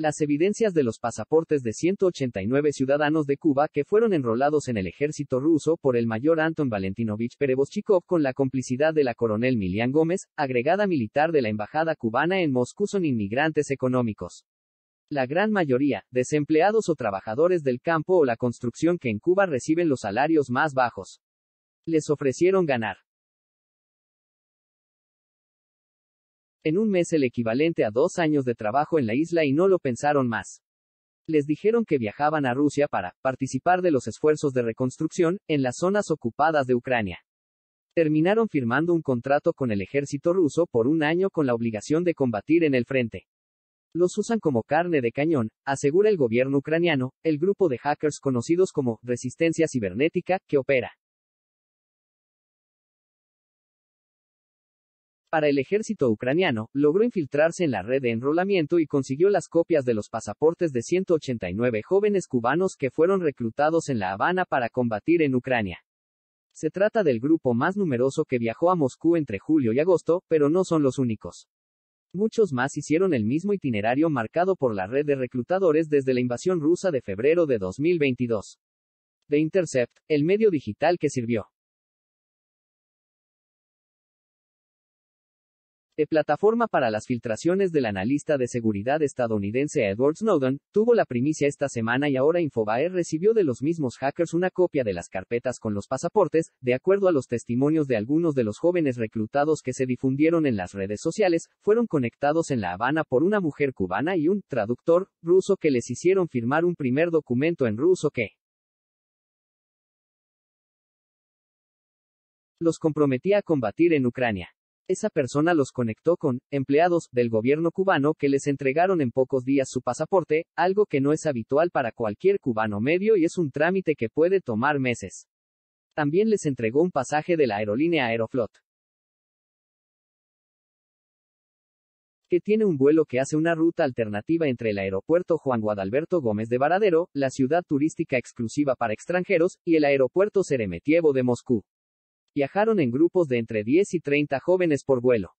Las evidencias de los pasaportes de 189 ciudadanos de Cuba que fueron enrolados en el ejército ruso por el mayor Anton Valentinovich Perevoschikov con la complicidad de la coronel Milian Gómez, agregada militar de la embajada cubana en Moscú son inmigrantes económicos. La gran mayoría, desempleados o trabajadores del campo o la construcción que en Cuba reciben los salarios más bajos. Les ofrecieron ganar En un mes el equivalente a dos años de trabajo en la isla y no lo pensaron más. Les dijeron que viajaban a Rusia para participar de los esfuerzos de reconstrucción en las zonas ocupadas de Ucrania. Terminaron firmando un contrato con el ejército ruso por un año con la obligación de combatir en el frente. Los usan como carne de cañón, asegura el gobierno ucraniano, el grupo de hackers conocidos como Resistencia Cibernética, que opera Para el ejército ucraniano, logró infiltrarse en la red de enrolamiento y consiguió las copias de los pasaportes de 189 jóvenes cubanos que fueron reclutados en La Habana para combatir en Ucrania. Se trata del grupo más numeroso que viajó a Moscú entre julio y agosto, pero no son los únicos. Muchos más hicieron el mismo itinerario marcado por la red de reclutadores desde la invasión rusa de febrero de 2022. The Intercept, el medio digital que sirvió de plataforma para las filtraciones del analista de seguridad estadounidense Edward Snowden, tuvo la primicia esta semana y ahora Infobae recibió de los mismos hackers una copia de las carpetas con los pasaportes, de acuerdo a los testimonios de algunos de los jóvenes reclutados que se difundieron en las redes sociales, fueron conectados en La Habana por una mujer cubana y un traductor ruso que les hicieron firmar un primer documento en ruso que los comprometía a combatir en Ucrania. Esa persona los conectó con empleados del gobierno cubano que les entregaron en pocos días su pasaporte, algo que no es habitual para cualquier cubano medio y es un trámite que puede tomar meses. También les entregó un pasaje de la aerolínea Aeroflot. que tiene un vuelo que hace una ruta alternativa entre el aeropuerto Juan Guadalberto Gómez de Varadero, la ciudad turística exclusiva para extranjeros, y el aeropuerto Ceremetievo de Moscú. Viajaron en grupos de entre 10 y 30 jóvenes por vuelo.